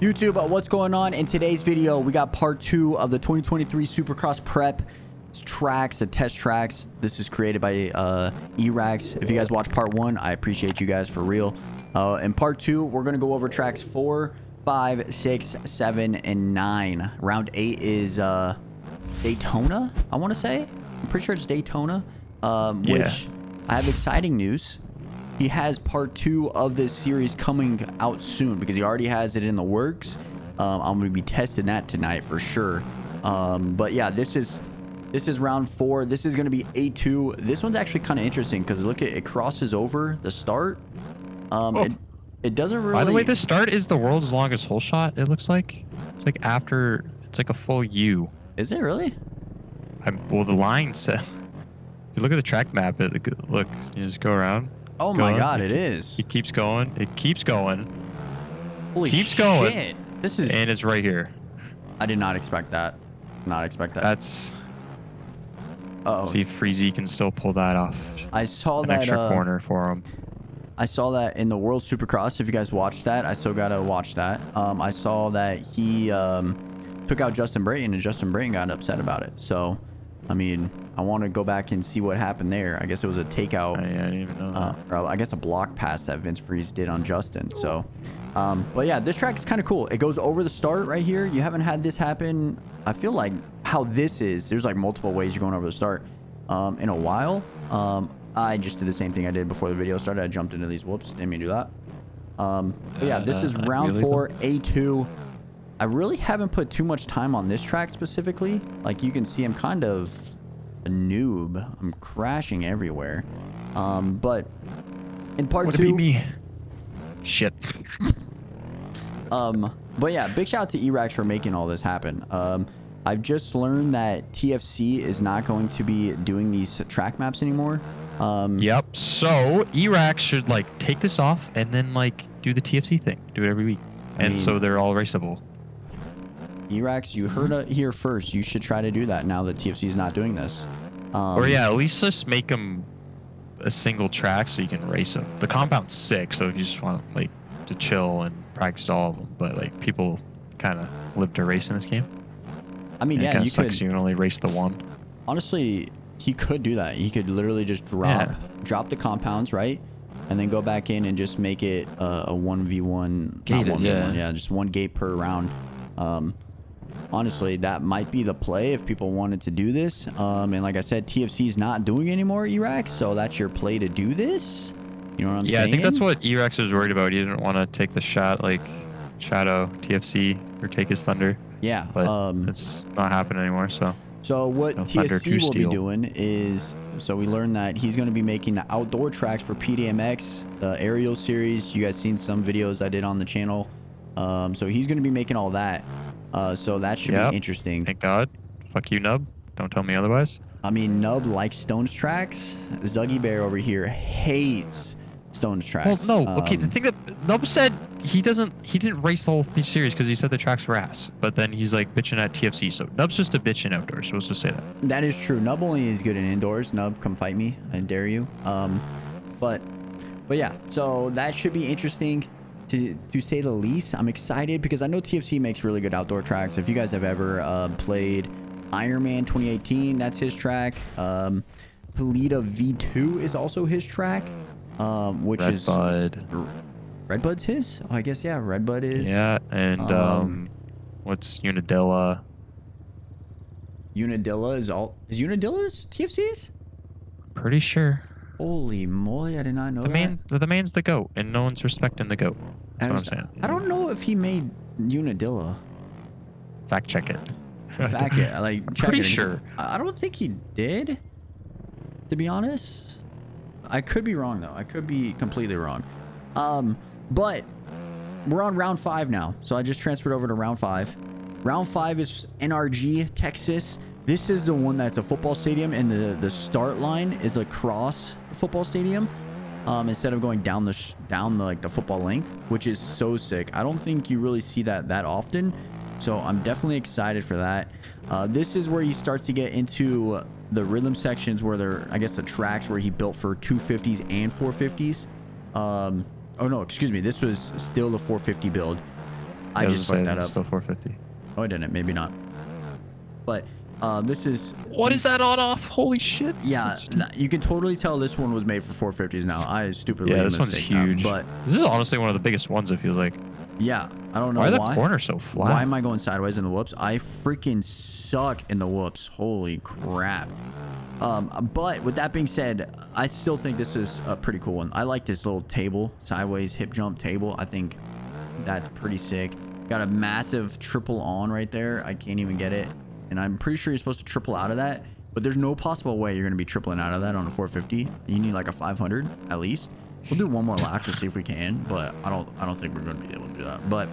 YouTube, uh, what's going on? In today's video, we got part two of the 2023 Supercross Prep it's tracks, the test tracks. This is created by uh, Eraaks. If you guys watch part one, I appreciate you guys for real. Uh, in part two, we're going to go over tracks four, five, six, seven, and nine. Round eight is uh, Daytona, I want to say. I'm pretty sure it's Daytona, um, Yeah. which I have exciting news. He has part two of this series coming out soon because he already has it in the works. Um, I'm going to be testing that tonight for sure. Um, but yeah, this is this is round four. This is going to be A2. This one's actually kind of interesting because look at it crosses over the start. Um, Oh. it, it doesn't really. By the way, this start is the world's longest hole shot. It looks like it's like after it's like a full U. is it really? I'm, well, the line said. You look at the track map. It look. You just go around. Oh my Going. god, it is. It keeps going. It keeps going, Holy keeps going. This is. and it's right here. I did not expect that. Not expect that. That's. Uh oh. See if Freezy can still pull that off. I saw An that. extra uh, corner for him. I saw that in the World Supercross. If you guys watched that, I still gotta watch that. Um, I saw that he um, took out Justin Brayton, and Justin Brayton got upset about it. So, I mean, I want to go back and see what happened there. I guess it was a takeout, I, I didn't even know. uh, or I guess a block pass that Vince Friese did on Justin. So, um, but yeah, this track is kind of cool. It goes over the start right here. You haven't had this happen. I feel like how this is. There's like multiple ways you're going over the start. Um, in a while. Um, I just did the same thing I did before the video started. I jumped into these whoops. Didn't mean to do that. Um, but yeah, this is Uh, round four, A2. I really haven't put too much time on this track specifically. Like you can see, I'm kind of a noob. I'm crashing everywhere. Um, but in part Would two, be me? Shit. um, but yeah, big shout out to Eraaks for making all this happen. Um, I've just learned that TFC is not going to be doing these track maps anymore. Um, Yep. So Eraaks should like take this off and then like do the TFC thing. Do it every week. I and so they're all raceable. Eraaks, you heard it here first. You should try to do that now that TFC is not doing this. Um, or yeah, at least just make them a single track so you can race them. The compound's sick, so if you just want like to chill and practice all of them, but like people kind of live to race in this game. I mean, And yeah, kind you sucks could you can only race the one. honestly, he could do that. He could literally just drop Yeah. drop the compounds, right? And then go back in and just make it uh, a 1v1. Gated, not 1v1, yeah. yeah, just one gate per round. Um, honestly, that might be the play if people wanted to do this. Um, and like I said, TFC is not doing anymore, Eraaks, so that's your play to do this. You know what I'm yeah, saying? Yeah, I think that's what Eraaks was worried about. He didn't want to take the shot like Shadow TFC or take his thunder, Yeah. but um, it's not happening anymore. So So what No TFC will be doing is, so we learned that he's going to be making the outdoor tracks for PDMX, the aerial series. You guys seen some videos I did on the channel. Um, so he's going to be making all that. Uh, so that should Yep. be interesting. thank God. Fuck you, Nub. Don't tell me otherwise. I mean, Nub likes Stones tracks. Zuggy Bear over here hates Stones tracks. Well, no. Okay, the Um, thing that Nub said he doesn't, he didn't race the whole series because he said the tracks were ass. But then he's like bitching at TFC. So Nub's just a bitch in outdoors. So let's just say that. That is true. Nub only is good in indoors. Nub, come fight me. I dare you. Um, but, but yeah. So that should be interesting, to to say the least. I'm excited because I know TFC makes really good outdoor tracks. If you guys have ever uh, played Ironman 2018, that's his track. Um, Polita V2 is also his track. Um, which Red is Bud. Redbud's his. Oh, I guess yeah. Redbud is. Yeah, and um, Um, what's Unadilla? Unadilla is all. Is Unadilla's TFC's? Pretty sure. Holy moly! I did not know The that. man, the man's the goat, and no one's respecting the goat. I, That's what I'm just- saying. I don't know if he made Unadilla. Fact check it. Fact it, like check Pretty it. sure. I I don't think he did. To be honest, I could be wrong though. I could be completely wrong. Um, but we're on round five now, so I just transferred over to round five. Round five is NRG Texas. This is the one that's a football stadium, and the the start line is across the football stadium. Um, instead of going down the sh- down the like the football length, which is so sick. I don't think you really see that that often. So I'm definitely excited for that. Uh, this is where he starts to get into the rhythm sections where they're I guess the tracks where he built for 250s and 450s. Um, oh no, excuse me. This was still the 450 build. I was just fucked that up. Still 450. Oh, I didn't. Maybe not. But um, this is What is that on off? Holy shit! yeah. You can totally tell this one was made for 450s. Now I stupidly Yeah, this one's huge. but This is honestly one of the biggest ones. It feels like. yeah, I don't know Why why. the corners so flat? Why am I going sideways in the whoops? I freaking suck in the whoops. Holy crap. Um, but with that being said, I still think this is a pretty cool one. I like this little table, sideways hip jump table. I think that's pretty sick. Got a massive triple on right there. I can't even get it. And I'm pretty sure you're supposed to triple out of that. But there's no possible way you're going to be tripling out of that on a 450. You need like a 500 at least. We'll do one more lap to see if we can, but I don't I don't think we're going to be able to do that. But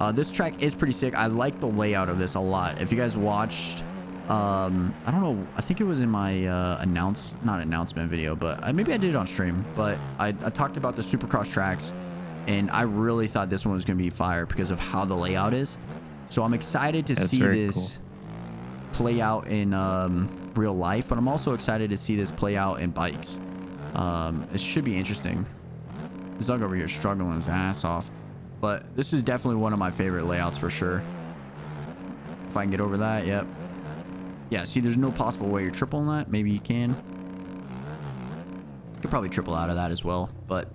uh, this track is pretty sick. I like the layout of this a lot. If you guys watched, um, I don't know, I think it was in my uh, announce not announcement video, but uh, maybe I did it on stream. But I, I talked about the Supercross tracks, and I really thought this one was going to be fire because of how the layout is. So I'm excited to That's see this play out in um, real life, but I'm also excited to see this play out in bikes. Um, it should be interesting. Zug over here struggling his ass off. But this is definitely one of my favorite layouts for sure. If I can get over that, yep. Yeah, see, there's no possible way you're tripling that. Maybe you can. Could probably triple out of that as well. But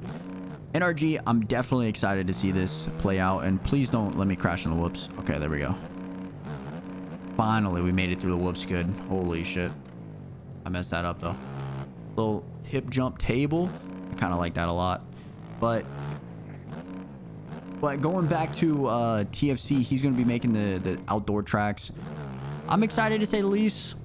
NRG, I'm definitely excited to see this play out. And please don't let me crash in the whoops. Okay, there we go. Finally, we made it through the whoops good. Holy shit. I messed that up though. Little hip jump table. I kind of like that a lot. But but going back to uh, TFC, he's going to be making the, the outdoor tracks. I'm excited to say the least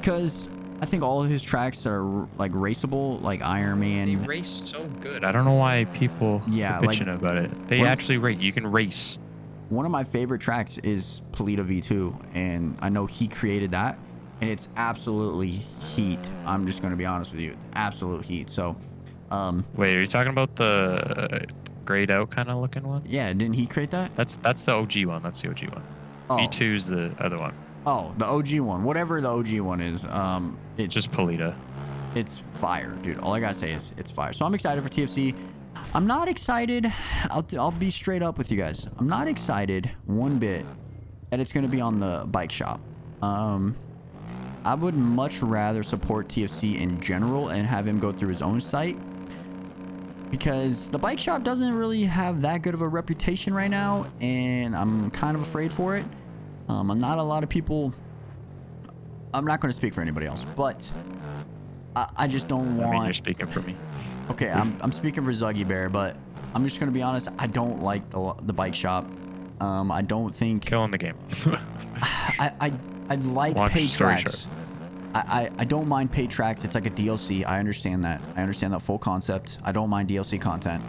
because I think all of his tracks are like raceable, like Iron They Man. race so good. I don't know why people Yeah, are like- bitching about it. They actually race. You can race. One of my favorite tracks is Polita V2, and I know he created that, and it's absolutely heat. I'm just going to be honest with you, it's absolute heat. So, um, Wait, are you talking about the grayed out kind of looking one? yeah, didn't he create that? That's that's the OG one. That's the OG one. Oh, V2's the other one. oh, the OG one, whatever the OG one is. Um, it's Just Polita. it's fire, dude. All I gotta say is it's fire. So I'm excited for TFC. I'm not excited. I'll, I'll be straight up with you guys. I'm not excited one bit that it's gonna be on the bike shop. Um, I would much rather support TFC in general and have him go through his own site because the bike shop doesn't really have that good of a reputation right now, and I'm kind of afraid for it. Um, I'm not a lot of people. I'm not going to speak for anybody else, but I, I just don't I mean, you're speaking for me. Okay, I'm, I'm speaking for Zuggy Bear, but I'm just going to be honest. I don't like the the bike shop. Um, I don't think Killing the game. I I, I like paid story tracks. I, I, I don't mind paid tracks. It's like a DLC. I understand that. I understand that full concept. I don't mind DLC content.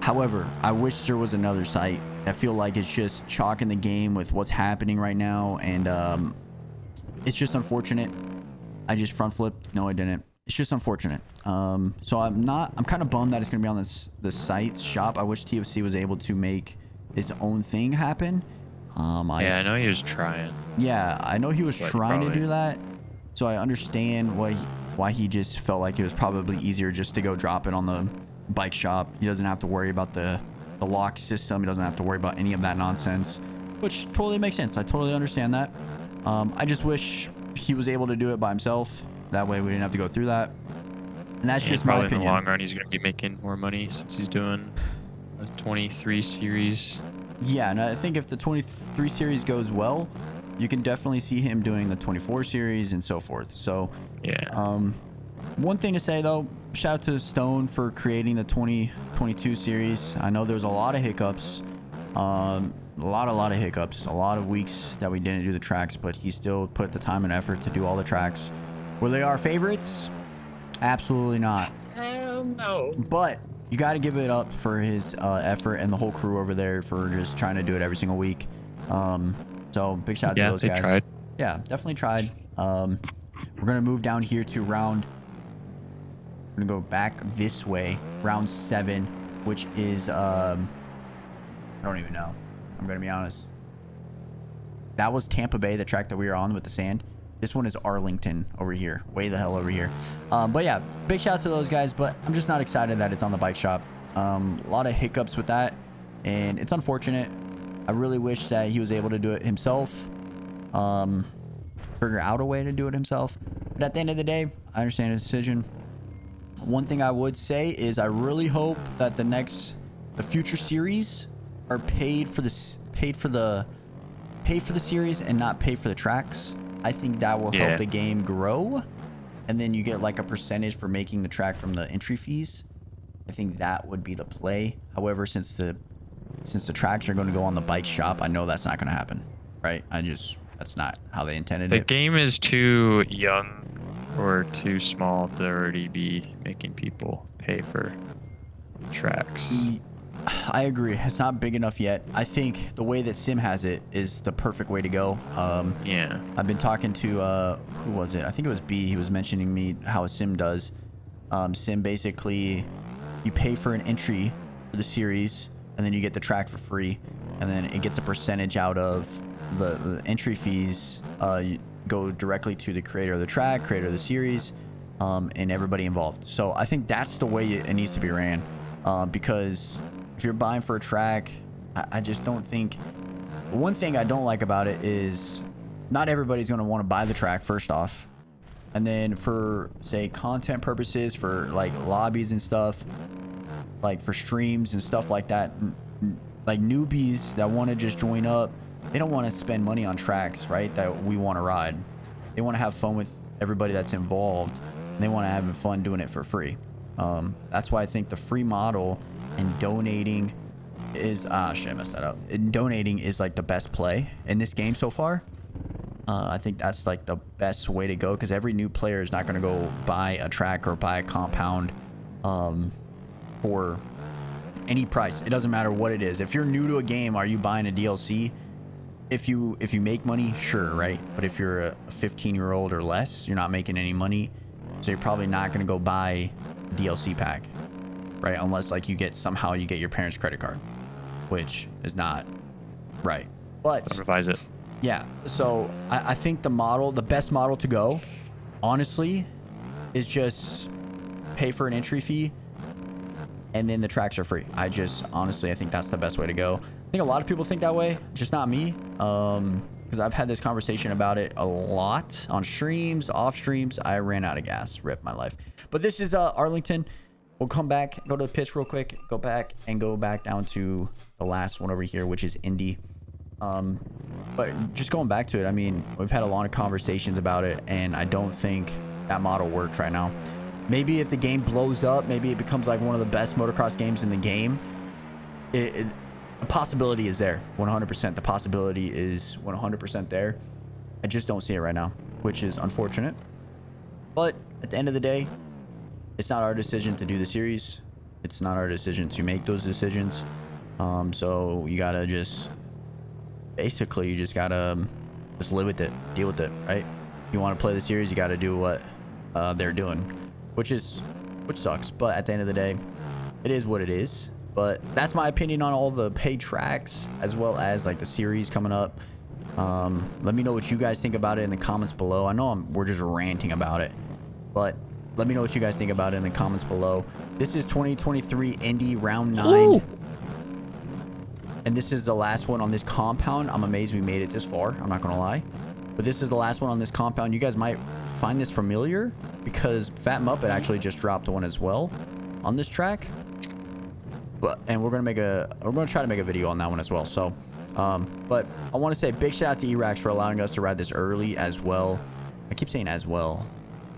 However, I wish there was another site. I feel like it's just chalking the game with what's happening right now, and um, it's just unfortunate. I just front flipped. No, I didn't. It's just unfortunate. Um, so I'm not. I'm kind of bummed that it's gonna be on this the site shop. I wish TFC was able to make his own thing happen. Um, I, yeah, I know he was trying. yeah, I know he was But trying to do that, so I understand why he, why he just felt like it was probably easier just to go drop it on the bike shop. He doesn't have to worry about the the lock system. He doesn't have to worry about any of that nonsense, which totally makes sense. I totally understand that. Um, I just wish he was able to do it by himself. That way we didn't have to go through that. And that's And just my probably in the long run, he's gonna be making more money since he's doing a 23 series. Yeah, and I think if the 23 series goes well, you can definitely see him doing the 24 series and so forth. So Yeah. Um, one thing to say though, shout out to Stone for creating the 2022 series. I know there was a lot of hiccups, um, a lot, a lot of hiccups, a lot of weeks that we didn't do the tracks, but he still put the time and effort to do all the tracks. Were they our favorites? Absolutely not. Hell no. But you got to give it up for his uh, effort and the whole crew over there for just trying to do it every single week. Um, so big shout out to Yeah, those they guys. tried. Yeah, definitely tried. Um, we're gonna move down here to round. We're gonna go back this way, round seven, which is um, I don't even know. I'm gonna be honest. That was Tampa Bay, the track that we were on with the sand. This This one is Arlington over here. Way the hell over here. Um, but yeah, big shout out to those guys. But I'm just not excited that it's on the bike shop. Um, a lot of hiccups with that. And it's unfortunate. I really wish that he was able to do it himself. Um, figure out a way to do it himself. But at the end of the day, I understand his decision. One thing I would say is I really hope that the next, the future series are paid for this, paid for the, pay for the series and not pay for the tracks. I think that will Yeah. help the game grow. And then you get like a percentage for making the track from the entry fees. I think that would be the play. However, since the since the tracks are going to go on the bike shop, I know that's not going to happen, right? I just that's not how they intended The it. game is too young or too small to already be making people pay for tracks. E- I agree. It's not big enough yet. I think the way that Sim has it is the perfect way to go. Um, Yeah. I've been talking to uh, who was it? I think it was B. He was mentioning me how a sim does. Um, sim basically, you pay for an entry for the series, and then you get the track for free, and then it gets a percentage out of the, the entry fees. Uh, go directly to the creator of the track, creator of the series, um, and everybody involved. So I think that's the way it needs to be ran, uh, because if you're buying for a track, I, I just don't think. One thing I don't like about it is not everybody's going to want to buy the track first off. And then for say content purposes for like lobbies and stuff, like for streams and stuff like that, like newbies that want to just join up, they don't want to spend money on tracks, right? That we want to ride. They want to have fun with everybody that's involved. And they want to have fun doing it for free. Um, that's why I think the free model and donating is ah shit I messed that up. And donating is like the best play in this game so far. Uh, I think that's like the best way to go because every new player is not going to go buy a track or buy a compound um, for any price. It doesn't matter what it is. If you're new to a game, are you buying a DLC? If you if you make money, sure, right? But if you're a 15 year old or less, you're not making any money, so you're probably not going to go buy a DLC pack, right? Unless like you get somehow you get your parents' credit card, which is not right. But Revise it. yeah. So I, I think the model, the best model to go, honestly, is just pay for an entry fee and then the tracks are free. I just honestly I think that's the best way to go. I think a lot of people think that way, just not me. Um because I've had this conversation about it a lot on streams, off streams. I ran out of gas. Rip my life. But this is uh Arlington. We'll come back, go to the pitch real quick, go back and go back down to the last one over here, which is Indy. Um, but just going back to it, I mean, we've had a lot of conversations about it, and I don't think that model works right now. Maybe if the game blows up, maybe it becomes like one of the best motocross games in the game. It, it, the possibility is there, 100%. The possibility is 100% there. I just don't see it right now, which is unfortunate. But at the end of the day, it's not our decision to do the series. It's not our decision to make those decisions. Um, so you gotta just basically you just gotta um, just live with it, deal with it, right? You want to play the series, you gotta do what uh, they're doing, which is which sucks. But at the end of the day, it is what it is. But that's my opinion on all the paid tracks as well as like the series coming up. Um, let me know what you guys think about it in the comments below. I know I'm, we're just ranting about it, but let me know what you guys think about it in the comments below. This is 2023 Indy Round 9. Ooh. And this is the last one on this compound. I'm amazed we made it this far. I'm not going to lie. But this is the last one on this compound. You guys might find this familiar because Fat Muppet actually just dropped one as well on this track. But and we're gonna make a we're gonna try to make a video on that one as well. So, um, but I want to say big shout out to Eraaks for allowing us to ride this early as well. I keep saying as well.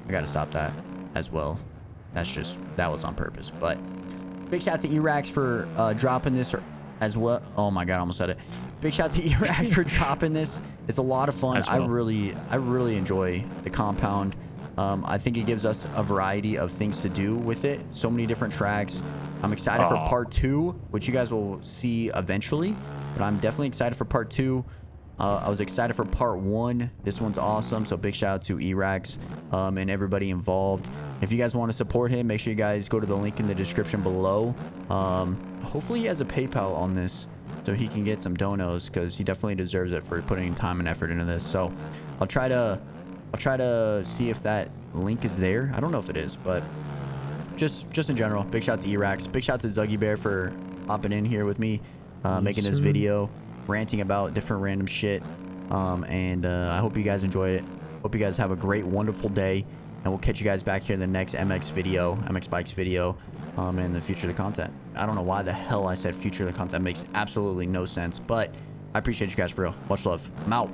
I gotta stop that as well. That's just that was on purpose. But big shout out to Eraaks for uh, dropping this as well. Oh my god, I almost said it. Big shout out to Eraaks for dropping this. It's a lot of fun. As I really I really enjoy the compound. Um, I think it gives us a variety of things to do with it. So many different tracks. I'm excited for part two, which you guys will see eventually. But I'm definitely excited for part two. Uh, I was excited for part one. This one's awesome. So big shout out to Eraaks um, and everybody involved. If you guys want to support him, make sure you guys go to the link in the description below. Um, hopefully he has a PayPal on this so he can get some donos because he definitely deserves it for putting time and effort into this. So I'll try to I'll try to see if that link is there. I don't know if it is, but just just in general, big shout out to Eraaks. Big shout out to Zuggy Bear for hopping in here with me, uh, Yes, making this sir. video, ranting about different random shit. Um, and uh, I hope you guys enjoyed it. Hope you guys have a great, wonderful day. And we'll catch you guys back here in the next MX video, MX Bikes video, um, and the future of the content. I don't know why the hell I said future of the content. makes absolutely no sense. But I appreciate you guys for real. Much love. I'm out.